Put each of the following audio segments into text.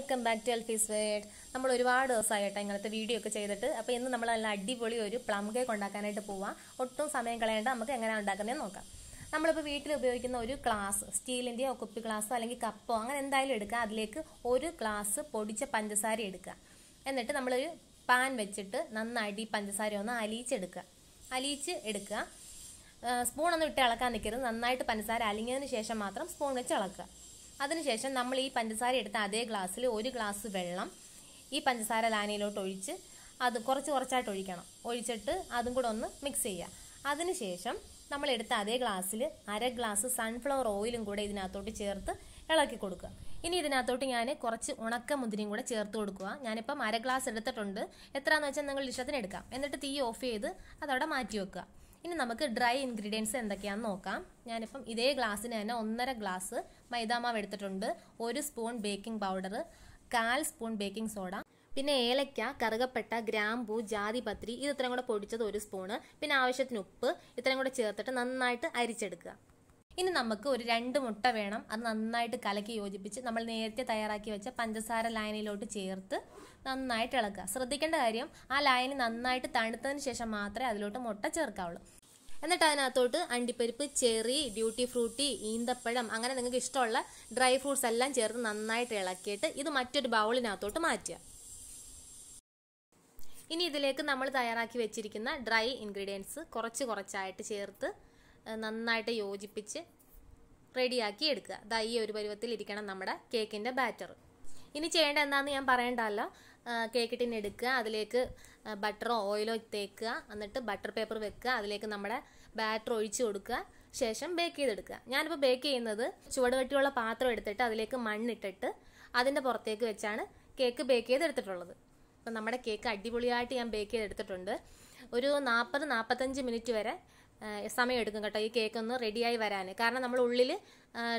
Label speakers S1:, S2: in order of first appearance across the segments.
S1: Welcome back to elfie's world നമ്മൾ ഒരുപാട് ദിവസമായിട്ട് ഇങ്ങനത്തെ വീഡിയോ ഒക്കെ ചെയ്തിട്ട് അപ്പോൾ ഇന്ന് നമ്മൾ നല്ല അടിപൊളി ഒരു പ്ലം കേക്ക് ഉണ്ടാക്കാനായിട്ട് പോവാം. ഒട്ടും സമയം കളയേണ്ട നമുക്ക് എങ്ങനെ ഉണ്ടാക്കുന്നതെന്ന് നോക്കാം. നമ്മളിപ്പോൾ വീട്ടിൽ ഉപയോഗിക്കുന്ന ഒരു ഗ്ലാസ് സ്റ്റീലിന്റെയോ കുപ്പി ഗ്ലാസ്സോ അല്ലെങ്കിൽ കപ്പോ അങ്ങനെ എന്തായാലും എടുക്കുക. അതിലേക്ക് ഒരു ഗ്ലാസ് പൊടിച്ച പഞ്ചസാര എടുക്കുക. എന്നിട്ട് നമ്മളൊരു പാൻ വെച്ചിട്ട് നന്നായിട്ട് ഈ പഞ്ചസാര ഒന്ന് അലിയിച്ചെടുക്കുക അലിയിച്ച് എടുക്കുക. സ്പൂണൊന്നും ഇട്ട് ഇളക്കാൻ നിൽക്കരുത്. നന്നായിട്ട് പഞ്ചസാര അലിഞ്ഞതിന് ശേഷം മാത്രം സ്പൂൺ വെച്ച് ഇളക്കുക. അതിനുശേഷം നമ്മൾ ഈ പഞ്ചസാര എടുത്ത അതേ ഗ്ലാസ്സിൽ ഒരു ഗ്ലാസ് വെള്ളം ഈ പഞ്ചസാര ലാനയിലോട്ട് ഒഴിച്ച് അത് കുറച്ച് കുറച്ചായിട്ട് ഒഴിക്കണം. ഒഴിച്ചിട്ട് അതും കൂടെ ഒന്ന് മിക്സ് ചെയ്യുക. അതിനുശേഷം നമ്മൾ എടുത്ത അതേ ഗ്ലാസ്സിൽ അര ഗ്ലാസ് സൺഫ്ലവർ ഓയിലും കൂടെ ഇതിനകത്തോട്ട് ചേർത്ത് ഇളക്കി കൊടുക്കുക. ഇനി ഇതിനകത്തോട്ട് ഞാൻ കുറച്ച് ഉണക്ക മുന്തിരിയും കൂടെ ചേർത്ത് കൊടുക്കുക. ഞാനിപ്പം അര ഗ്ലാസ് എടുത്തിട്ടുണ്ട്. എത്രയാണെന്ന് വെച്ചാൽ നിങ്ങൾ ഇഷ്ടത്തിന് എടുക്കാം. എന്നിട്ട് തീ ഓഫ് ചെയ്ത് അതവിടെ മാറ്റി വെക്കുക. ഇനി നമുക്ക് ഡ്രൈ ഇൻഗ്രീഡിയൻസ് എന്തൊക്കെയാണെന്ന് നോക്കാം. ഞാനിപ്പം ഇതേ ഗ്ലാസ്സിന് തന്നെ ഒന്നര ഗ്ലാസ് മൈദാമാവ് എടുത്തിട്ടുണ്ട്. ഒരു സ്പൂൺ ബേക്കിംഗ് പൗഡർ കാൽ സ്പൂൺ ബേക്കിംഗ് സോഡ പിന്നെ ഏലക്ക കറുകപ്പെട്ട ഗ്രാമ്പൂ ജാതിപത്രി ഇത് ഇത്രയും കൂടെ പൊടിച്ചത് ഒരു സ്പൂണ് പിന്നെ ആവശ്യത്തിന് ഉപ്പ് ഇത്രയും കൂടെ ചേർത്തിട്ട് നന്നായിട്ട് അരിച്ചെടുക്കുക. ഇനി നമുക്ക് ഒരു രണ്ട് മുട്ട വേണം. അത് നന്നായിട്ട് കലക്കി യോജിപ്പിച്ച് നമ്മൾ നേരത്തെ തയ്യാറാക്കി വെച്ച പഞ്ചസാര ലൈനിലോട്ട് ചേർത്ത് നന്നായിട്ട് ഇളക്കുക. ശ്രദ്ധിക്കേണ്ട കാര്യം ആ ലൈന് നന്നായിട്ട് തണുത്തതിന് ശേഷം മാത്രമേ അതിലോട്ട് മുട്ട ചേർക്കാവുള്ളൂ. എന്നിട്ട് അതിനകത്തോട്ട് അണ്ടിപ്പരിപ്പ് ചെറി ഡ്യൂട്ടി ഫ്രൂട്ടി ഈന്തപ്പഴം അങ്ങനെ നിങ്ങൾക്ക് ഇഷ്ടമുള്ള ഡ്രൈ ഫ്രൂട്ട്സ് എല്ലാം ചേർത്ത് നന്നായിട്ട് ഇളക്കിയിട്ട് ഇത് മറ്റൊരു ബൗളിനകത്തോട്ട് മാറ്റുക. ഇനി ഇതിലേക്ക് നമ്മൾ തയ്യാറാക്കി വെച്ചിരിക്കുന്ന ഡ്രൈ ഇൻഗ്രീഡിയൻസ് കുറച്ച് കുറച്ചായിട്ട് ചേർത്ത് നന്നായിട്ട് യോജിപ്പിച്ച് റെഡിയാക്കി എടുക്കുക. ദാ ഈ ഒരു പരുവത്തിൽ ഇരിക്കണം നമ്മുടെ കേക്കിന്റെ ബാറ്റർ. ഇനി ചെയ്യേണ്ട എന്താണെന്ന് ഞാൻ പറയണ്ടല്ലോ. കേക്ക് ടിൻ എടുക്കുക അതിലേക്ക് ബട്ടറോ ഓയിലോ തേക്കുക എന്നിട്ട് ബട്ടർ പേപ്പർ വെക്കുക അതിലേക്ക് നമ്മുടെ ബാറ്റർ ഒഴിച്ചു കൊടുക്കുക ശേഷം ബേക്ക് ചെയ്തെടുക്കുക. ഞാനിപ്പോൾ ബേക്ക് ചെയ്യുന്നത് ചുവടുകട്ടിയുള്ള പാത്രം എടുത്തിട്ട് അതിലേക്ക് മണ്ണിട്ടിട്ട് അതിന്റെ പുറത്തേക്ക് വെച്ചാണ് കേക്ക് ബേക്ക് ചെയ്തെടുത്തിട്ടുള്ളത്. അപ്പം നമ്മുടെ കേക്ക് അടിപൊളിയായിട്ട് ഞാൻ ബേക്ക് ചെയ്തെടുത്തിട്ടുണ്ട്. ഒരു നാൽപ്പത് നാൽപ്പത്തഞ്ച് മിനിറ്റ് വരെ സമയം എടുക്കും കേട്ടോ ഈ കേക്ക് ഒന്ന് റെഡിയായി വരാൻ കാരണം നമ്മൾ ഉള്ളിൽ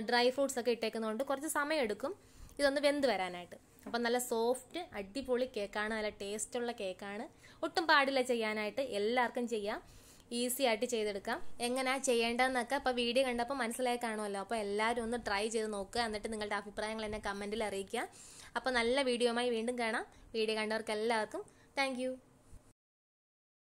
S1: ഡ്രൈ ഫ്രൂട്ട്സ് ഒക്കെ ഇട്ടേക്കുന്നതുകൊണ്ട് കുറച്ച് സമയമെടുക്കും. ഇതൊന്ന് വെന്ത് വരാനായിട്ട്. അപ്പം നല്ല സോഫ്റ്റ് അടിപൊളി കേക്കാണ് നല്ല ടേസ്റ്റുള്ള കേക്കാണ്. ഒട്ടും പാടില്ല ചെയ്യാനായിട്ട്. എല്ലാവർക്കും ചെയ്യാം. ഈസി ആയിട്ട് ചെയ്തെടുക്കാം. എങ്ങനെയാ ചെയ്യേണ്ടതെന്നൊക്കെ അപ്പോൾ വീഡിയോ കണ്ടപ്പോൾ മനസ്സിലായി കാണുമല്ലോ. അപ്പോൾ എല്ലാവരും ഒന്ന് ട്രൈ ചെയ്ത് നോക്കുക. എന്നിട്ട് നിങ്ങളുടെ അഭിപ്രായങ്ങൾ എന്നെ കമന്റിൽ അറിയിക്കുക. അപ്പോൾ നല്ല വീഡിയോയുമായി വീണ്ടും കാണാം. വീഡിയോ കണ്ടവർക്ക് എല്ലാവർക്കും താങ്ക്